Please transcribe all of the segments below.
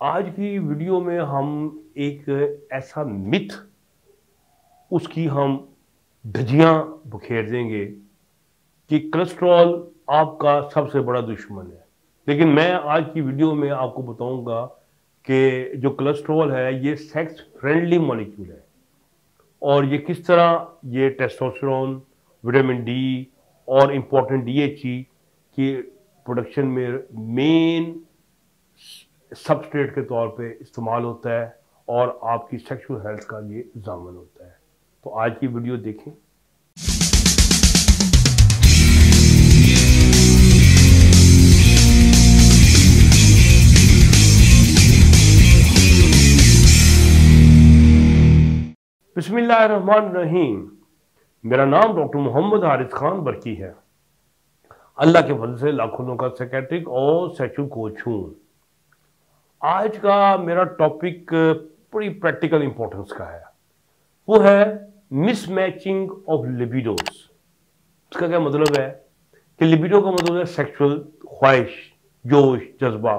आज की वीडियो में हम एक ऐसा मिथ, उसकी हम धजियाँ बखेर देंगे कि कोलेस्ट्रॉल आपका सबसे बड़ा दुश्मन है। लेकिन मैं आज की वीडियो में आपको बताऊँगा कि जो कोलेस्ट्रॉल है, ये सेक्स फ्रेंडली मॉलिक्यूल है। और ये किस तरह ये टेस्टोस्टेरोन विटामिन डी और इम्पोर्टेंट डीएचई की प्रोडक्शन में मेन सबस्ट्रेट के तौर पे इस्तेमाल होता है और आपकी सेक्सुअल हेल्थ का ये जामन होता है। तो आज की वीडियो देखें। रहीम मेरा नाम डॉक्टर मोहम्मद हारिस खान बरकी है। अल्लाह के फल से लाखों लोगों का सेक्रेटरिक और सेक्सुअल कोच हूँ। आज का मेरा टॉपिक बड़ी प्रैक्टिकल इंपॉर्टेंस का है। वो है मिसमैचिंग ऑफ़ लिबिडोज इसका क्या मतलब है? कि लिबिडो का मतलब है सेक्सुअल ख्वाहिश, जोश, जज्बा।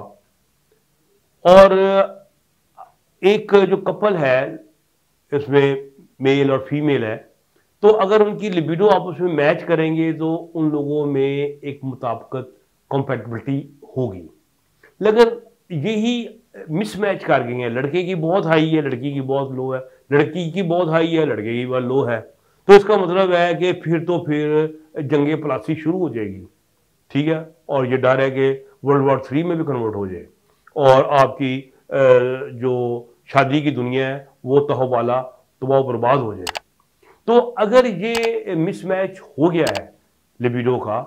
और एक जो कपल है, इसमें मेल और फीमेल है तो अगर उनकी लिबिडो आपस में मैच करेंगे तो उन लोगों में एक मुताबकत कंपेटेबिलिटी होगी। लेकिन यही मिसमैच कर गई है। लड़के की बहुत हाई है, लड़की की बहुत लो है। लड़की की बहुत हाई है, लड़के की बहुत लो है। तो इसका मतलब है कि फिर तो फिर जंगे प्लासी शुरू हो जाएगी। ठीक है? और ये डर है कि वर्ल्ड वॉर थ्री में भी कन्वर्ट हो जाए। और आपकी जो शादी की दुनिया है, वो तह तहवाला, तबाह बर्बाद हो जाए। तो अगर ये मिसमैच हो गया है, लिबिडो का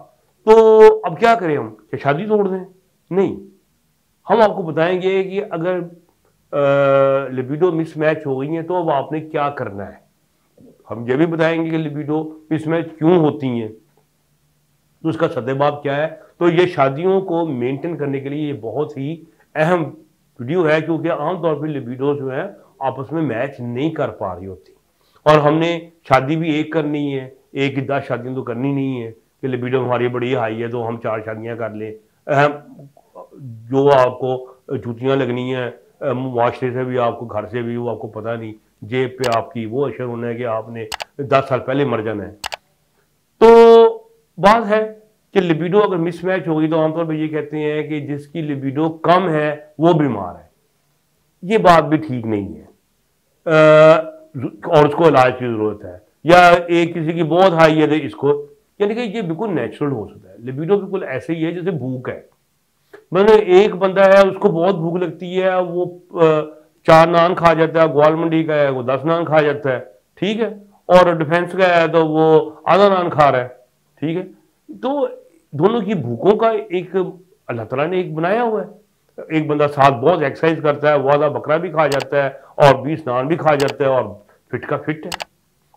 तो अब क्या करें हम? क्या शादी तोड़ दें? नहीं। हम आपको बताएँगे कि अगर लिबिडो मिसमैच हो गई है तो अब आपने क्या करना है? हम ये भी बताएँगे कि लिबिडो मिसमैच क्यों होती हैं? तो उसका सदेबाब क्या है? तो ये शादियों को मेंटेन करने के लिए ये बहुत ही अहम वीडियो है, क्योंकि आमतौर पर लिबिडो जो है, आपस में मैच नहीं कर पा रही होती। और हमने शादी भी एक करनी है, एक दस शादियाँ तो करनी नहीं है कि लिबिडो हमारी बड़ी हाई है तो हम चार शादियाँ कर लें। जो आपको जूतियाँ लगनी है मुआशरे से भी आपको घर से भी वो आपको पता नहीं जेब पे आपकी वो अशर होना है कि आपने दस साल पहले मर जाना है। तो बात है कि लिबिडो अगर मिसमैच होगी तो आमतौर पर ये कहते हैं कि जिसकी लिबिडो कम है वो बीमार है। ये बात भी ठीक नहीं है। आ, और उसको इलाज की ज़रूरत है। या एक किसी की बहुत हाई है तो इसको यानी कि ये बिल्कुल नेचुरल हो सकता है। लिबिडो बिल्कुल ऐसे ही है जैसे भूख है। मैंने एक बंदा है, उसको बहुत भूख लगती है, वो चार नान खा जाता है, ग्वाल मंडी का है, वो दस नान खा जाता है, ठीक है? और डिफेंस का है तो वो आधा नान खा रहा है, ठीक है? तो दोनों की भूखों का एक, अल्लाह तला ने एक बनाया हुआ है। एक बंदा साथ बहुत एक्सरसाइज करता है, वो आधा बकरा भी खा जाता है, और बीस नान भी खा जाता है, और फिट का फिट है।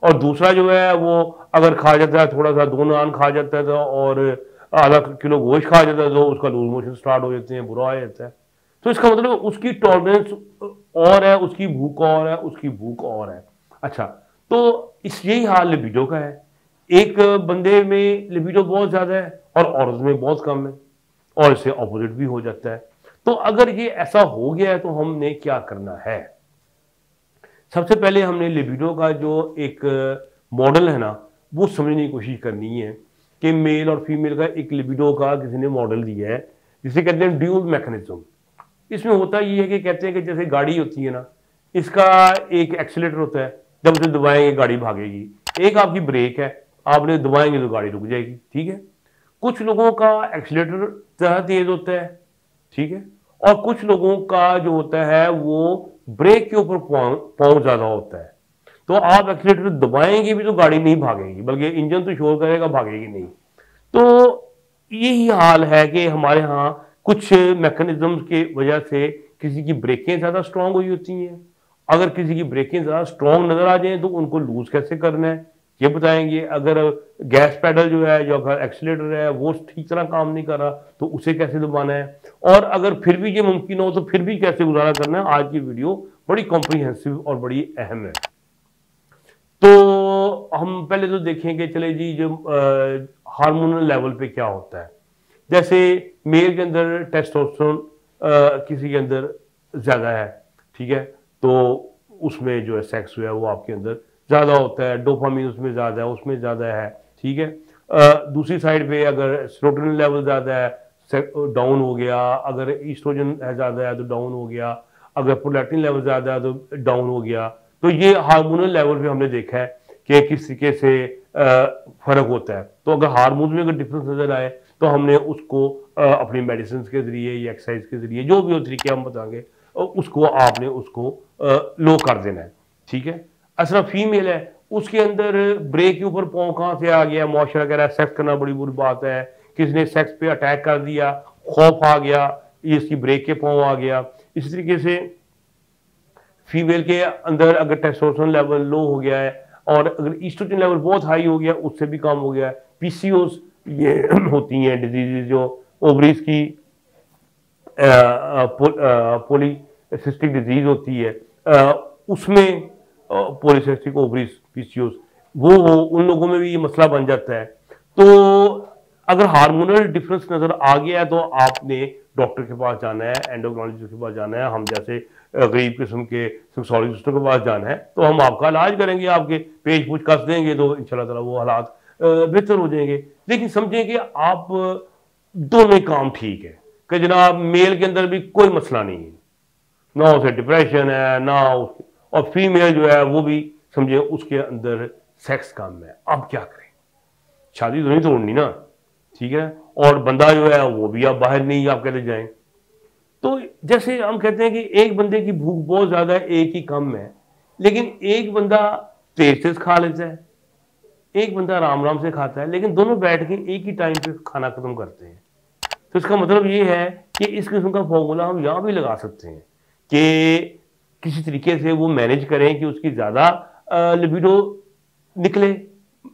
और दूसरा जो है, वो अगर खा जाता है, थोड़ा सा दो नान खा जाता है तो और आधा किलो गोश्त खा जाता है तो उसका लूज मोशन स्टार्ट हो जाते हैं, बुरा हो जाता है। तो इसका मतलब उसकी टॉलरेंस और है, उसकी भूख और है, उसकी भूख और है। अच्छा तो इस यही हाल लिबिडो का है। एक बंदे में लिबिडो बहुत ज़्यादा है और औरत में बहुत कम है और इससे ऑपोजिट भी हो जाता है। तो अगर ये ऐसा हो गया है तो हमने क्या करना है? सबसे पहले हमने लिबिडो का जो एक मॉडल है ना, वो समझने की कोशिश करनी है। कि मेल और फीमेल का एक लिबिडो का किसी ने मॉडल दिया है, जिसे कहते हैं ड्यूल मैकेनिज्म इसमें होता ये है कि कहते हैं कि जैसे गाड़ी होती है ना, इसका एक एक्सीटर होता है, जब उसे दबाएँगे, गाड़ी भागेगी। एक आपकी ब्रेक है, आपने दबाएँगे तो गाड़ी रुक जाएगी, ठीक है? कुछ लोगों का एक्सीटर ज़्यादा तेज होता है, ठीक है? और कुछ लोगों का जो होता है, वो ब्रेक के ऊपर पाँव ज़्यादा होता है। तो आप एक्सीटर दबाएँगे भी तो गाड़ी नहीं भागेगी, बल्कि इंजन तो शोर करेगा, भागेगी नहीं। तो यही हाल है कि हमारे यहाँ कुछ मैकेनिज्म के वजह से किसी की ब्रेकें ज़्यादा स्ट्रांग हुई होती हैं। अगर किसी की ब्रेकें ज़्यादा स्ट्रांग नज़र आ जाए तो उनको लूज कैसे करना है? ये बताएँगे, अगर गैस पैडल जो है, जो अगर एक्सीटर है, वो ठीक तरह काम नहीं कर रहा तो उसे कैसे दबाना है? और अगर फिर भी ये मुमकिन हो तो फिर भी कैसे गुजारा करना है? आज की वीडियो बड़ी कॉम्प्रीहेंसिव और बड़ी अहम है। तो हम पहले तो देखेंगे, चले जी, जो हार्मोनल लेवल पे क्या होता है। जैसे मेल के अंदर टेस्टोस्टेरोन किसी के अंदर ज़्यादा है, ठीक है? तो उसमें जो है सेक्स जो है वो आपके अंदर ज़्यादा होता है डोपामीन उसमें ज़्यादा है, उसमें ज़्यादा है, ठीक है? दूसरी साइड पे अगर स्ट्रोटन लेवल ज़्यादा है डाउन हो गया, अगर ईस्ट्रोजन ज़्यादा है तो डाउन हो गया, अगर प्रोलैक्टिन लेवल ज़्यादा है तो डाउन हो गया तो ये हार्मोनल लेवल पे हमने देखा है कि किस तरीके से फ़र्क होता है। तो अगर हार्मोन में अगर डिफरेंस नज़र आए तो हमने उसको अपनी मेडिसिन के ज़रिए या एक्सरसाइज के ज़रिए, जो भी हो तरीके हम बताएँगे उसको आपने उसको लो कर देना है। ठीक है? असरा फीमेल है, उसके अंदर ब्रेक के ऊपर पाँव कहाँ से आ गया? मुआशरा वगैरह सेक्स करना बड़ी बुरी बात है। किसी ने सेक्स पे अटैक कर दिया? खौफ आ गया। इसकी ब्रेक के पाँव आ गया। इसी तरीके से फीमेल के अंदर अगर टेस्टोस्टेरोन लेवल लो हो गया है और अगर ईस्ट्रोजन लेवल बहुत हाई हो गया उससे भी कम हो गया है। पीसीओस ये होती हैं डिज़ीज़ जो ओवरीज की पोलीसिस्टिक डिज़ीज़ होती है। आ, उसमें पोलिसिस्टिक ओवरीज पीसीओस वो हो उन लोगों में भी ये मसला बन जाता है। तो अगर हार्मोनल डिफरेंस नज़र आ गया है तो आपने डॉक्टर के पास जाना है एंडोक्रोलॉजिस्ट के पास जाना है। हम जैसे गरीब किस्म के सेक्सोलॉजिस्टों के पास जाना है तो हम आपका इलाज करेंगे, आपके पेज पूछ कस देंगे तो इन ताला वो हालात बेहतर हो जाएँगे। लेकिन समझें कि आप, दोनों काम ठीक है, कि जनाब मेल के अंदर भी कोई मसला नहीं है। ना उसे डिप्रेशन है, ना उसके, और फीमेल जो है, वो भी समझे उसके अंदर सेक्स कम है। अब क्या करें? शादी तो नहीं तोड़नी ना, ठीक है? और बंदा जो है, वो भी आप बाहर नहीं आप कहते जाएँ। तो जैसे हम कहते हैं कि एक बंदे की भूख बहुत ज़्यादा है, एक ही कम है, लेकिन एक बंदा तेज तेज खा लेता है, एक बंदा आराम आराम से खाता है, लेकिन दोनों बैठ के एक ही टाइम पे खाना खत्म करते हैं। तो इसका मतलब ये है कि इस किस्म का फॉर्मूला हम यहाँ भी लगा सकते हैं कि किसी तरीके से वो मैनेज करें कि उसकी ज़्यादा लिबिडो निकले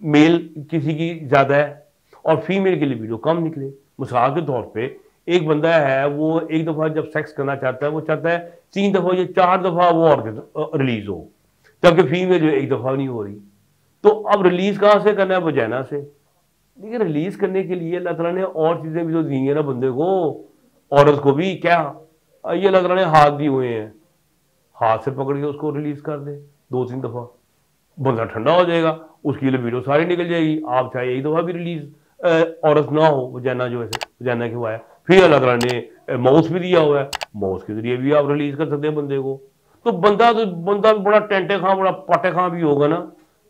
मेल किसी की ज़्यादा है, और फीमेल की लिबिडो कम निकले। मिसाल के तौर पे एक बंदा है, वो एक दफ़ा जब सेक्स करना चाहता है, वो चाहता है तीन दफ़ा या चार दफ़ा वो और रिलीज़ हो। जबकि फीमेल जो एक दफ़ा नहीं हो रही। तो अब रिलीज़ कहाँ से करना है? वजैना से। लेकिन रिलीज़ करने के लिए अल्लाह तला ने और चीज़ें भी तो दी हैं ना बंदे को। औरत को भी, क्या? ये अल्लाह तला ने हाथ दिए हुए हैं। हाथ से पकड़ के उसको रिलीज़ कर दे, दो तीन दफ़ा। बंदा ठंडा हो जाएगा, उसकी वीडियो सारी निकल जाएगी। आप चाहे एक दफ़ा भी रिलीज़ औरत ना हो वजैना जो है वजाना के हुआ है फिर अल्लाह तला ने माउस भी दिया हुआ है। माउस के ज़रिए भी आप रिलीज़ कर सकते हैं बंदे को। तो बंदा तो बंदा बड़ा टेंटे खां, बड़ा पाटे खां भी होगा ना।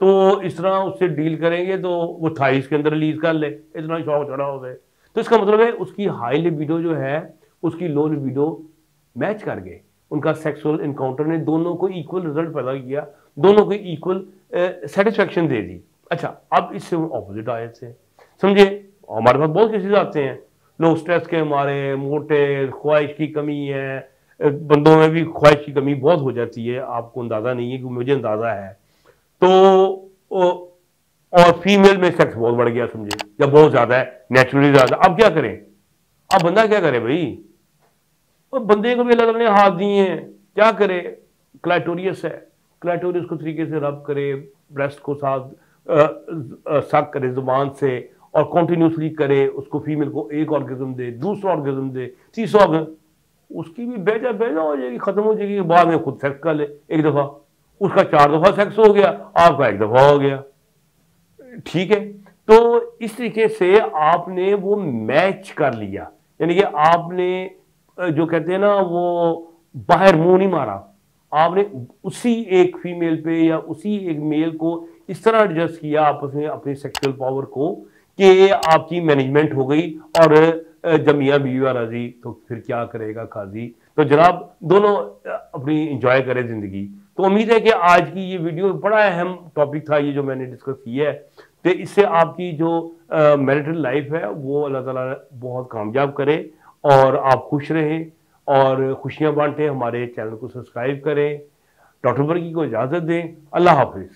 तो इस तरह उससे डील करेंगे तो वो थाइस के अंदर रिलीज़ कर ले। इतना शौक चढ़ा हो गए तो इसका मतलब है उसकी हाई लिबिडो जो है, उसकी लो लिबिडो मैच कर गए। उनका सेक्सुअल इनकाउंटर ने दोनों को इक्वल रिज़ल्ट पैदा किया। दोनों को इक्वल सेटिस्फेक्शन दे दी। अच्छा अब इससे ऑपोजिट आए थे समझे? हमारे पास बहुत केसेज आते हैं। लोग स्ट्रेस के मारे मोटे, ख्वाहिश की कमी है। बंदों में भी ख्वाहिश की कमी बहुत हो जाती है। आपको अंदाज़ा नहीं है कि मुझे अंदाज़ा है। तो और फीमेल में सेक्स बहुत बढ़ गया, समझे? या बहुत ज़्यादा है नेचुरली ज़्यादा। अब क्या करें? अब बंदा क्या करे भाई? और बंदे को भी अल्लाह ने हाथ दिए हैं। क्या करे? क्लाइटोरियस है। क्लाइटोरियस को तरीके से रब करे ब्रेस्ट को साथ सक करे, ज़ुबान से। और कॉन्टिन्यूसली करे, उसको फीमेल को एक ऑर्गेजम दे, दूसरा ऑर्गेजम दे, तीसरा ऑर्गेजम उसकी भी बेजा बेजा हो जाएगी, खत्म हो जाएगी, बाद में खुद सेक्स कर ले, एक दफ़ा। उसका चार दफ़ा सेक्स हो गया, आपका एक दफ़ा हो गया। ठीक है? तो इस तरीके से आपने वो मैच कर लिया। यानी कि आपने जो कहते हैं ना, वो बाहर मुँह नहीं मारा। आपने उसी एक फीमेल पे या उसी एक मेल को इस तरह एडजस्ट किया, आपस में अपनी सेक्सुअल पावर को कि आपकी मैनेजमेंट हो गई और जब मियाँ बीवी राज़ी तो फिर क्या करेगा काजी? तो जनाब, दोनों अपनी इंजॉय करें ज़िंदगी। तो उम्मीद है कि आज की ये वीडियो बड़ा अहम टॉपिक था, ये जो मैंने डिस्कस किया है। तो इससे आपकी जो मैरिटल लाइफ है, वो अल्लाह ताला बहुत कामयाब करे और आप खुश रहें और खुशियाँ बांटें। हमारे चैनल को सब्सक्राइब करें। डॉक्टर वर्गी को इजाज़त दें। अल्लाह हाफिज़।